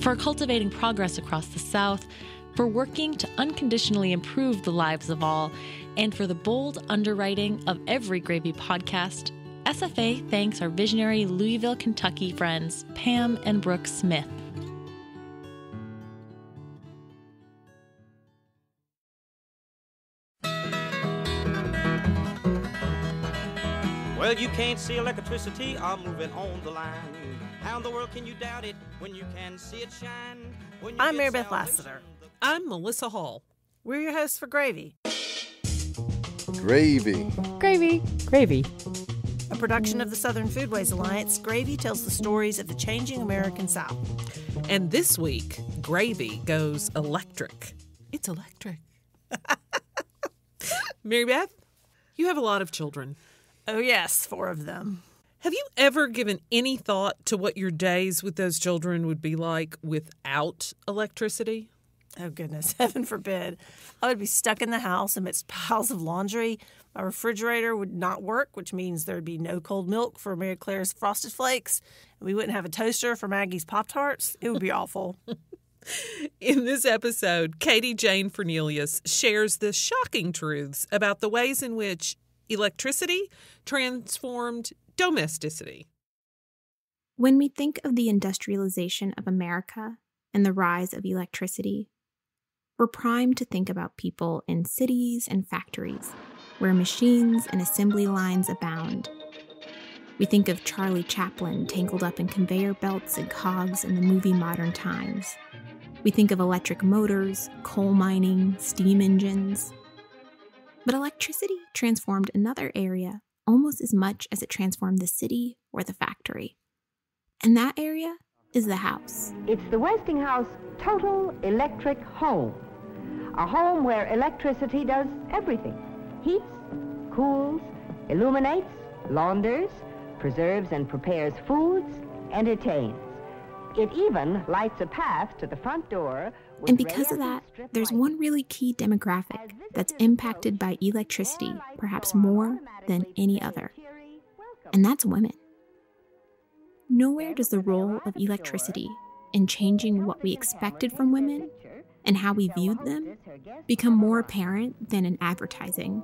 for cultivating progress across the South, for working to unconditionally improve the lives of all, and for the bold underwriting of every Gravy podcast, SFA thanks our visionary Louisville, Kentucky friends, Pam and Brooke Smith. Can't see electricity, I'm moving on the line. How in the world can you doubt it when you can see it shine? I'm Mary Beth Lassiter. I'm Melissa Hall. We're your hosts for Gravy. Gravy. Gravy. Gravy. A production of the Southern Foodways Alliance, Gravy tells the stories of the changing American South. And this week, Gravy goes electric. It's electric. Mary Beth, you have a lot of children. Oh, yes, four of them. Have you ever given any thought to what your days with those children would be like without electricity? Oh, goodness, heaven forbid. I would be stuck in the house amidst piles of laundry. My refrigerator would not work, which means there'd be no cold milk for Mary Claire's Frosted Flakes. And we wouldn't have a toaster for Maggie's Pop Tarts. It would be awful. In this episode, Katie Jane Fernelius shares the shocking truths about the ways in which electricity transformed domesticity. When we think of the industrialization of America and the rise of electricity, we're primed to think about people in cities and factories where machines and assembly lines abound. We think of Charlie Chaplin tangled up in conveyor belts and cogs in the movie Modern Times. We think of electric motors, coal mining, steam engines. But electricity transformed another area almost as much as it transformed the city or the factory. And that area is the house. It's the Westinghouse Total Electric Home. A home where electricity does everything heats, cools, illuminates, launders, preserves and prepares foods, entertains. It even lights a path to the front door. And because of that, there's one really key demographic that's impacted by electricity perhaps more than any other, and that's women. Nowhere does the role of electricity in changing what we expected from women and how we viewed them become more apparent than in advertising.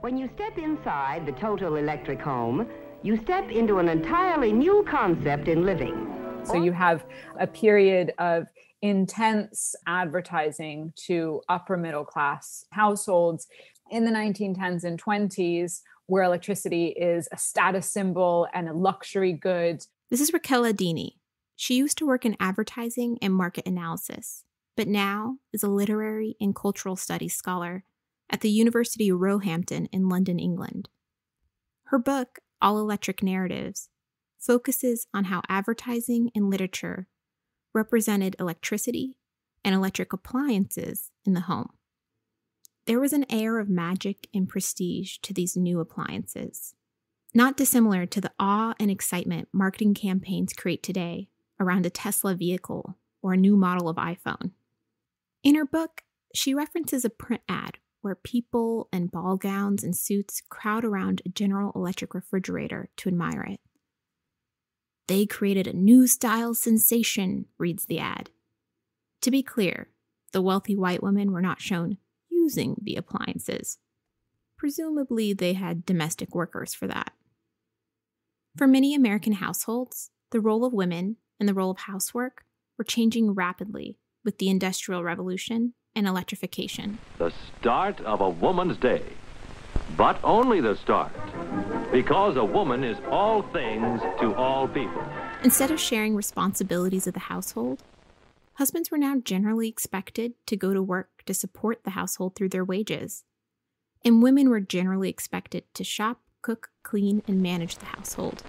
When you step inside the total electric home, you step into an entirely new concept in living. So you have a period of intense advertising to upper middle class households in the 1910s and 20s, where electricity is a status symbol and a luxury good. This is Rachele Dini. She used to work in advertising and market analysis, but now is a literary and cultural studies scholar at the University of Roehampton in London, England. Her book, All Electric Narratives, focuses on how advertising and literature represented electricity and electric appliances in the home. There was an air of magic and prestige to these new appliances, not dissimilar to the awe and excitement marketing campaigns create today around a Tesla vehicle or a new model of iPhone. In her book, she references a print ad where people in ball gowns and suits crowd around a General Electric refrigerator to admire it. They created a new style sensation, reads the ad. To be clear, the wealthy white women were not shown using the appliances. Presumably, they had domestic workers for that. For many American households, the role of women and the role of housework were changing rapidly with the Industrial Revolution and electrification. The start of a woman's day, but only the start, because a woman is all things to all people. Instead of sharing responsibilities of the household, husbands were now generally expected to go to work to support the household through their wages. And women were generally expected to shop, cook, clean, and manage the household.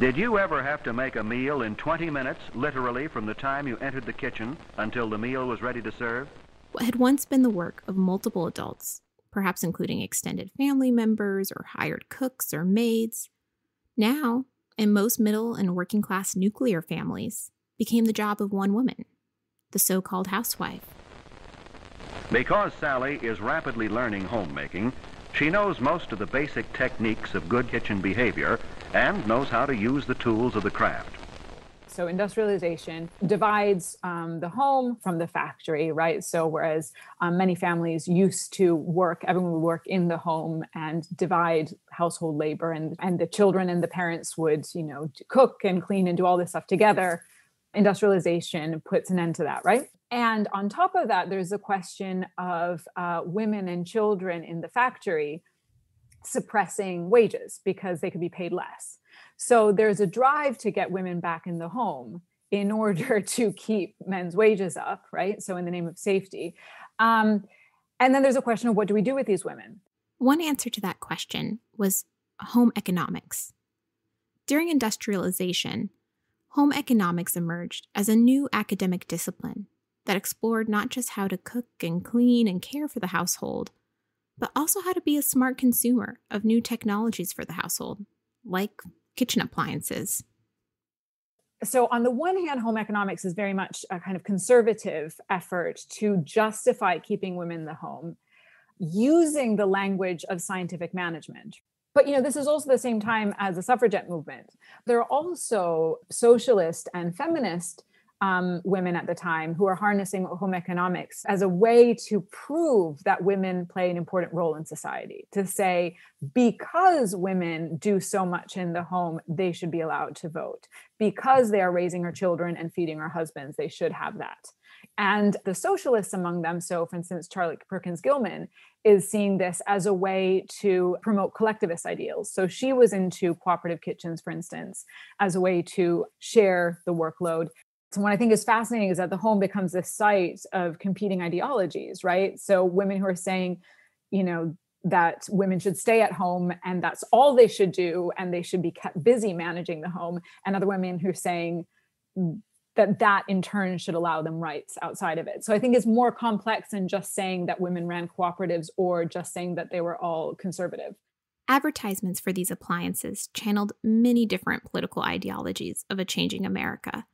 Did you ever have to make a meal in 20 minutes, literally from the time you entered the kitchen until the meal was ready to serve? What had once been the work of multiple adults, perhaps including extended family members or hired cooks or maids, now, in most middle and working class nuclear families, became the job of one woman, the so called housewife. Because Sally is rapidly learning homemaking, she knows most of the basic techniques of good kitchen behavior and knows how to use the tools of the craft. So industrialization divides um, the home from the factory, right? So whereas um, many families used to work, everyone would work in the home and divide household labor, and and the children and the parents would, you know, cook and clean and do all this stuff together. Industrialization puts an end to that, right? And on top of that, there's a question of uh, women and children in the factory suppressing wages because they could be paid less. So there's a drive to get women back in the home in order to keep men's wages up, right? So in the name of safety. Um, and then there's a question of what do we do with these women? One answer to that question was home economics. During industrialization, home economics emerged as a new academic discipline that explored not just how to cook and clean and care for the household, but also how to be a smart consumer of new technologies for the household, like kitchen appliances. So, on the one hand, home economics is very much a kind of conservative effort to justify keeping women in the home using the language of scientific management. But you know, this is also the same time as the suffragette movement. There are also socialist and feminist um, women at the time who are harnessing home economics as a way to prove that women play an important role in society. To say, because women do so much in the home, they should be allowed to vote. Because they are raising our children and feeding our husbands, they should have that. And the socialists among them, so for instance, Charlotte Perkins Gilman, is seeing this as a way to promote collectivist ideals. So she was into cooperative kitchens, for instance, as a way to share the workload so what I think is fascinating is that the home becomes this site of competing ideologies, right? So women who are saying, you know, that women should stay at home and that's all they should do and they should be kept busy managing the home and other women who are saying that that in turn should allow them rights outside of it. So i think it's more complex than just saying that women ran cooperatives or just saying that they were all conservative. Advertisements for these appliances channeled many different political ideologies of a changing america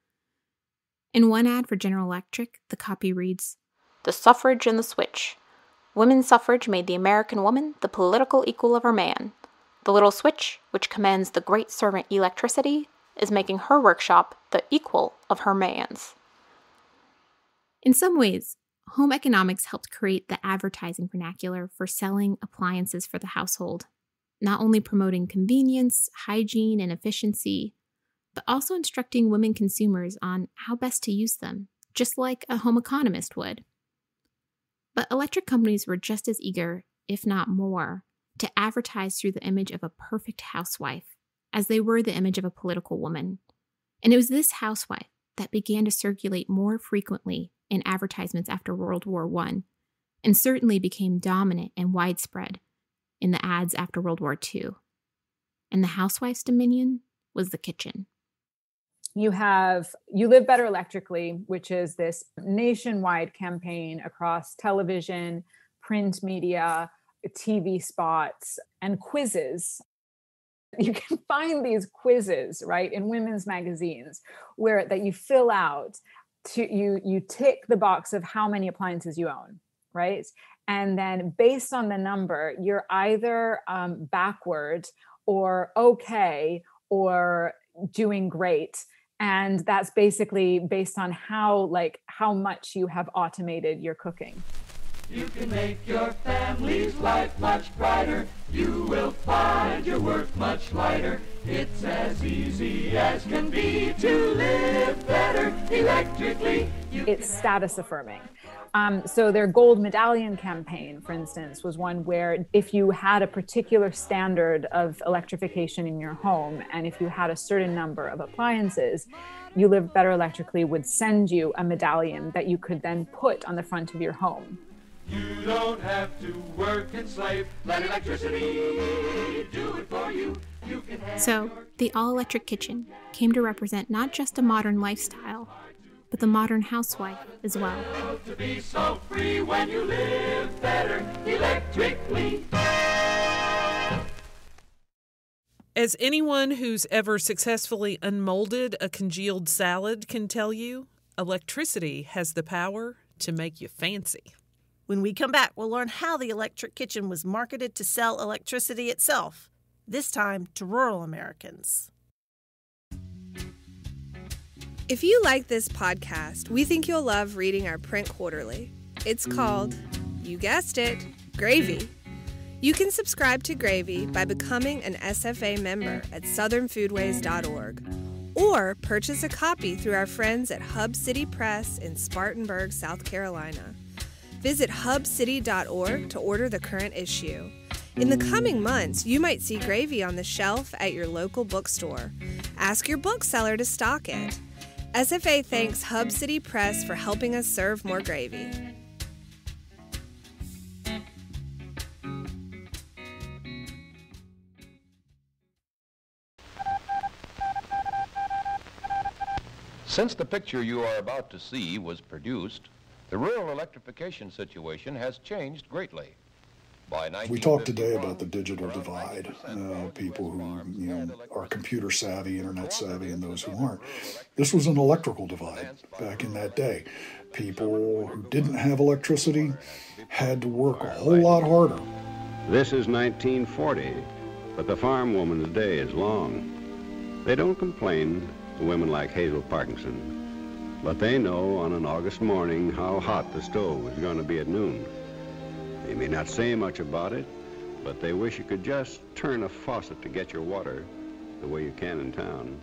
in one ad for General Electric, the copy reads The suffrage and the switch. Women's suffrage made the American woman the political equal of her man. The little switch, which commands the great servant electricity, is making her workshop the equal of her man's. In some ways, home economics helped create the advertising vernacular for selling appliances for the household, not only promoting convenience, hygiene, and efficiency, but also instructing women consumers on how best to use them, just like a home economist would. But electric companies were just as eager, if not more, to advertise through the image of a perfect housewife as they were the image of a political woman. And it was this housewife that began to circulate more frequently in advertisements after World War I, and certainly became dominant and widespread in the ads after World War II. And the housewife's dominion was the kitchen you have you live better electrically which is this nationwide campaign across television print media tv spots and quizzes. You can find these quizzes right in women's magazines where that you fill out to you you tick the box of how many appliances you own right? And then based on the number you're either um, backward or okay or doing great and that's basically based on how like how much you have automated your cooking. You can make your family's life much brighter. You will find your work much lighter. It's as easy as can be to live better electrically. You it's status affirming um, so their gold medallion campaign, for instance, was one where if you had a particular standard of electrification in your home, and if you had a certain number of appliances, You Live Better Electrically would send you a medallion that you could then put on the front of your home. You don't have to work and slave. Let electricity do it for you. you so, the all electric kitchen came to represent not just a modern lifestyle, but the modern housewife as well. To be so free when you live better electrically. As anyone who's ever successfully unmolded a congealed salad can tell you, electricity has the power to make you fancy. When we come back, we'll learn how the electric kitchen was marketed to sell electricity itself, this time to rural Americans. If you like this podcast, we think you'll love reading our print quarterly. It's called, you guessed it, Gravy. You can subscribe to Gravy by becoming an SFA member at southernfoodways.org or purchase a copy through our friends at Hub City Press in Spartanburg, South Carolina. Visit hubcity.org to order the current issue. In the coming months, you might see Gravy on the shelf at your local bookstore. Ask your bookseller to stock it. SFA thanks Hub City Press for helping us serve more gravy. Since the picture you are about to see was produced, the rural electrification situation has changed greatly. By We talked today about the digital divide, uh, people who you know are computer savvy, internet savvy, and those who aren't. This was an electrical divide back in that day. People who didn't have electricity had to work a whole lot harder. This is 1940, but the farm woman's day is long. They don't complain, women like Hazel Parkinson, but they know on an August morning how hot the stove is going to be at noon. They may not say much about it, but they wish you could just turn a faucet to get your water the way you can in town.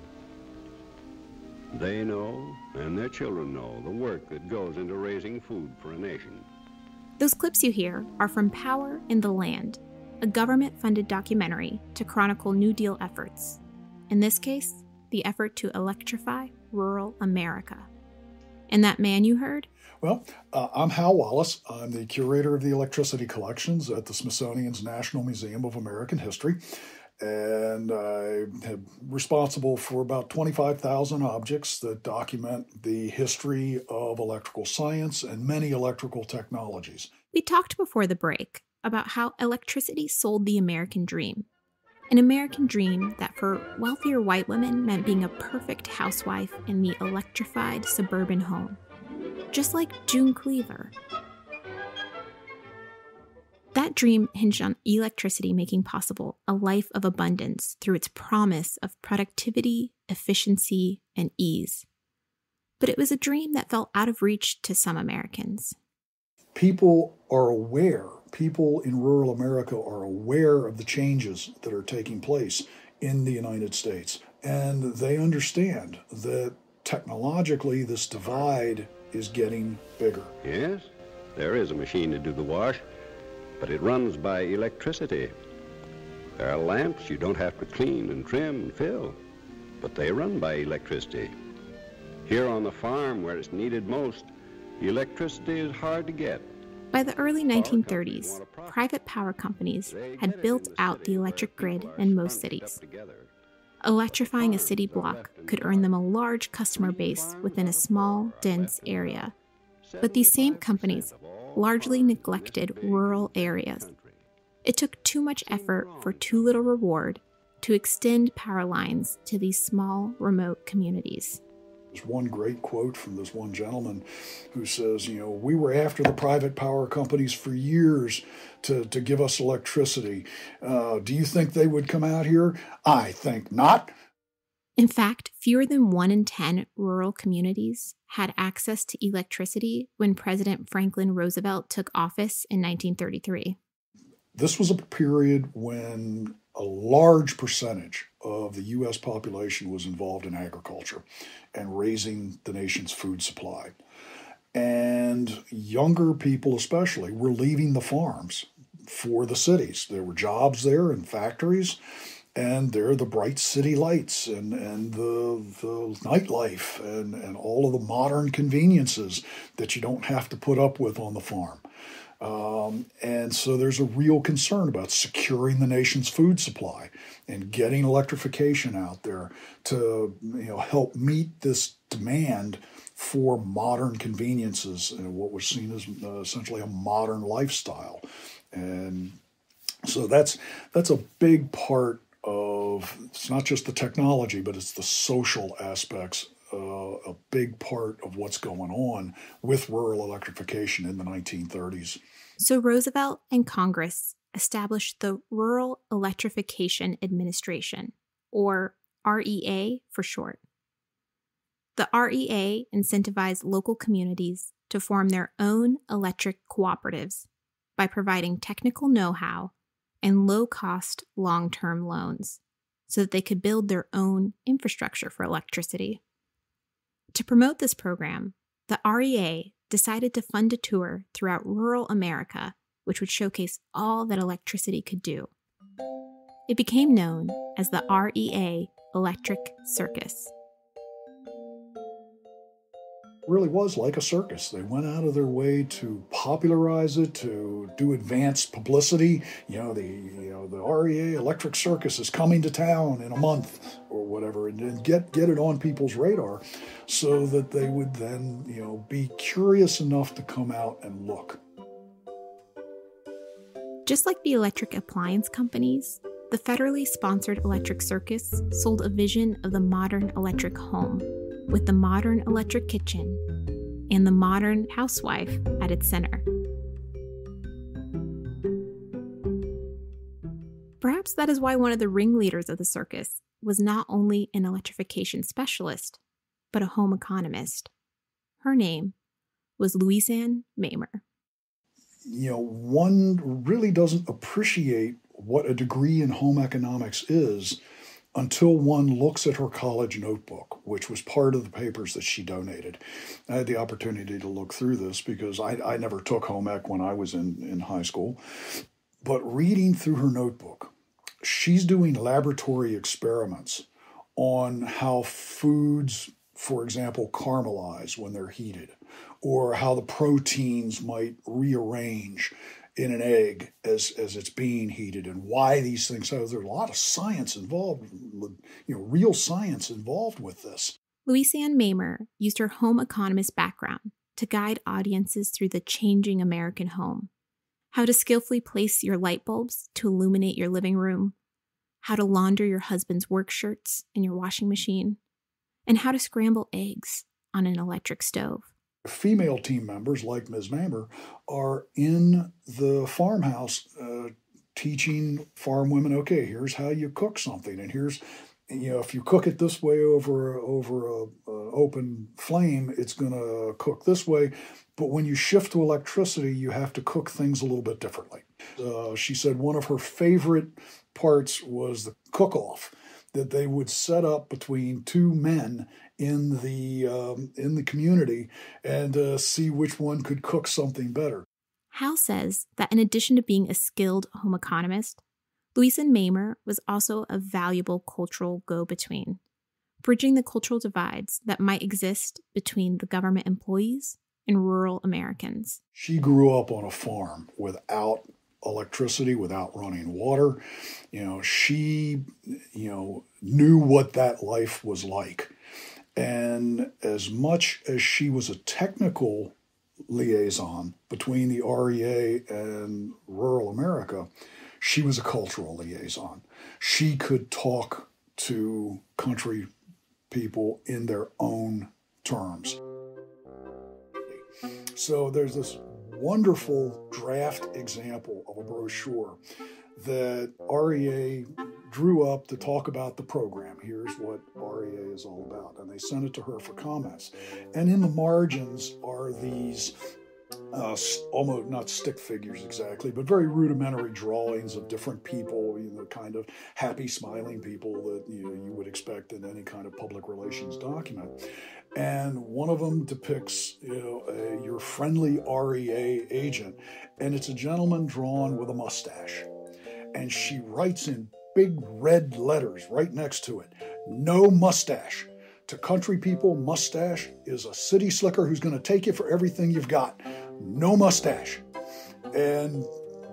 They know, and their children know, the work that goes into raising food for a nation. Those clips you hear are from Power in the Land, a government funded documentary to chronicle New Deal efforts. In this case, the effort to electrify rural America. And that man you heard? Well, uh, I'm Hal Wallace. I'm the curator of the electricity collections at the Smithsonian's National Museum of American History. And I am responsible for about 25,000 objects that document the history of electrical science and many electrical technologies. We talked before the break about how electricity sold the American dream. An American dream that for wealthier white women meant being a perfect housewife in the electrified suburban home just like June Cleaver. That dream hinged on electricity making possible a life of abundance through its promise of productivity, efficiency, and ease. But it was a dream that felt out of reach to some Americans. People are aware, people in rural America are aware of the changes that are taking place in the United States. And they understand that technologically, this divide is getting bigger. Yes, there is a machine to do the wash, but it runs by electricity. There are lamps you don't have to clean and trim and fill, but they run by electricity. Here on the farm, where it's needed most, electricity is hard to get. By the early 1930s, private power companies had built out the electric grid in most cities. Electrifying a city block could earn them a large customer base within a small, dense area. But these same companies largely neglected rural areas. It took too much effort for too little reward to extend power lines to these small, remote communities. There's one great quote from this one gentleman who says, you know, we were after the private power companies for years to, to give us electricity. Uh, do you think they would come out here? I think not. In fact, fewer than one in 10 rural communities had access to electricity when President Franklin Roosevelt took office in 1933. This was a period when a large percentage of the U.S. population was involved in agriculture and raising the nation's food supply. And younger people, especially, were leaving the farms for the cities. There were jobs there and factories, and there are the bright city lights and, and the, the nightlife and, and all of the modern conveniences that you don't have to put up with on the farm. Um, and so there's a real concern about securing the nation's food supply and getting electrification out there to you know help meet this demand for modern conveniences and what was seen as uh, essentially a modern lifestyle. And so that's that's a big part of it's not just the technology, but it's the social aspects uh, a big part of what's going on with rural electrification in the 1930s. So Roosevelt and Congress established the Rural Electrification Administration, or REA for short. The REA incentivized local communities to form their own electric cooperatives by providing technical know how and low cost long term loans so that they could build their own infrastructure for electricity. To promote this program, the REA decided to fund a tour throughout rural America, which would showcase all that electricity could do. It became known as the REA Electric Circus really was like a circus. They went out of their way to popularize it, to do advanced publicity. You know, the you know the REA Electric Circus is coming to town in a month or whatever, and, and get get it on people's radar, so that they would then you know be curious enough to come out and look. Just like the electric appliance companies, the federally sponsored Electric Circus sold a vision of the modern electric home with the modern electric kitchen and the modern housewife at its center. Perhaps that is why one of the ringleaders of the circus was not only an electrification specialist, but a home economist. Her name was Louisan Mamer. You know, one really doesn't appreciate what a degree in home economics is until one looks at her college notebook, which was part of the papers that she donated. I had the opportunity to look through this because I, I never took home ec when I was in, in high school. But reading through her notebook, she's doing laboratory experiments on how foods, for example, caramelize when they're heated, or how the proteins might rearrange in an egg as as it's being heated and why these things so there's a lot of science involved you know real science involved with this. Louisan Mamer used her home economist background to guide audiences through the changing american home. How to skillfully place your light bulbs to illuminate your living room. How to launder your husband's work shirts in your washing machine. And how to scramble eggs on an electric stove female team members like Ms. Mamer are in the farmhouse uh, teaching farm women, okay, here's how you cook something, and here's you know if you cook it this way over over a, a open flame, it's going to cook this way. But when you shift to electricity, you have to cook things a little bit differently. Uh, she said one of her favorite parts was the cook off that they would set up between two men in the um, in the community and uh, see which one could cook something better. Hal says that in addition to being a skilled home economist, Louisan Mamer was also a valuable cultural go-between, bridging the cultural divides that might exist between the government employees and rural Americans. She grew up on a farm without electricity, without running water. You know, she, you know, knew what that life was like. And as much as she was a technical liaison between the REA and rural America, she was a cultural liaison. She could talk to country people in their own terms. So there's this wonderful draft example of a brochure that REA drew up to talk about the program. Here's what REA is all about. And they sent it to her for comments. And in the margins are these uh, almost not stick figures exactly, but very rudimentary drawings of different people, you know, kind of happy, smiling people that you know you would expect in any kind of public relations document. And one of them depicts you know a, your friendly REA agent, and it's a gentleman drawn with a mustache, and she writes in big red letters right next to it, "No mustache." To country people, mustache is a city slicker who's going to take you for everything you've got. No mustache. And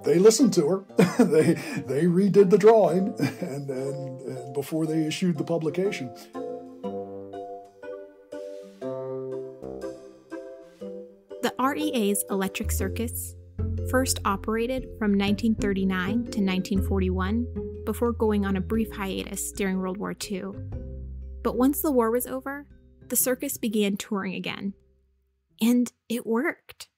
they listened to her. they they redid the drawing and, and, and before they issued the publication. The REA's Electric Circus first operated from 1939 to 1941 before going on a brief hiatus during World War II. But once the war was over, the circus began touring again. And it worked.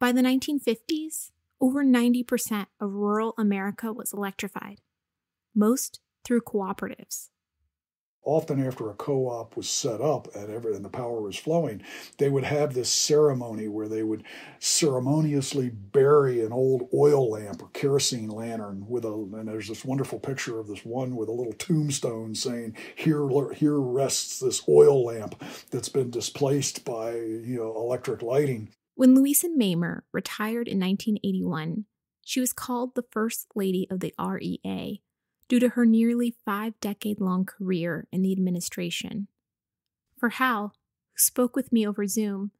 By the 1950s, over 90% of rural America was electrified, most through cooperatives. often after a co-op was set up and, every, and the power was flowing, they would have this ceremony where they would ceremoniously bury an old oil lamp or kerosene lantern with a and there's this wonderful picture of this one with a little tombstone saying here here rests this oil lamp that's been displaced by you know electric lighting. When Louisan Mamer retired in 1981, she was called the first lady of the REA due to her nearly five decade long career in the administration. For Hal, who spoke with me over Zoom,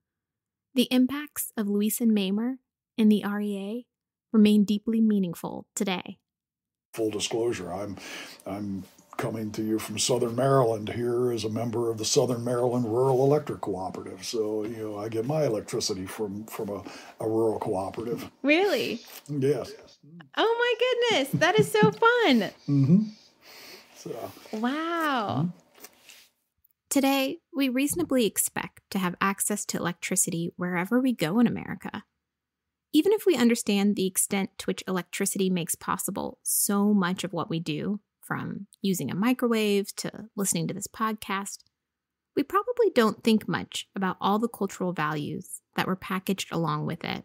the impacts of Louisan Mamer in the REA remain deeply meaningful today. Full disclosure, I'm I'm coming to you from Southern Maryland here as a member of the Southern Maryland Rural Electric Cooperative. So, you know, I get my electricity from from a, a rural cooperative. Really? Yes. Oh my goodness, that is so fun. mm-hmm. So. Wow. Mm-hmm. Today, we reasonably expect to have access to electricity wherever we go in America. Even if we understand the extent to which electricity makes possible so much of what we do, from using a microwave to listening to this podcast, we probably don't think much about all the cultural values that were packaged along with it.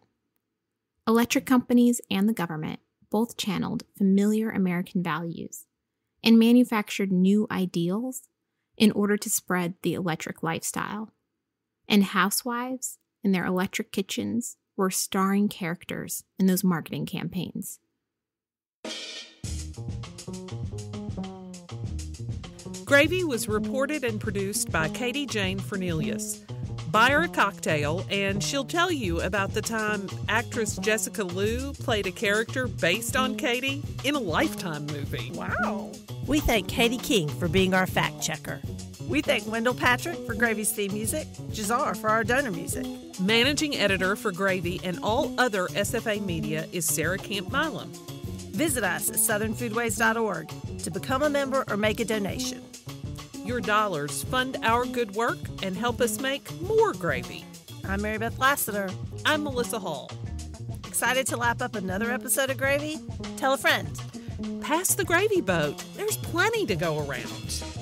Electric companies and the government both channeled familiar American values and manufactured new ideals in order to spread the electric lifestyle. And housewives in their electric kitchens were starring characters in those marketing campaigns. Gravy was reported and produced by Katie Jane Fernelius. Buy her a cocktail, and she'll tell you about the time actress Jessica Liu played a character based on Katie in a Lifetime movie. Wow. We thank Katie King for being our fact checker. We thank Wendell Patrick for Gravy's theme music, Jazar for our donor music. Managing editor for Gravy and all other SFA media is Sarah Camp Milam. Visit us at southernfoodways.org to become a member or make a donation. Your dollars fund our good work and help us make more gravy. I'm Mary Beth Lassiter. I'm Melissa Hall. Excited to lap up another episode of Gravy? Tell a friend. Pass the gravy boat. There's plenty to go around.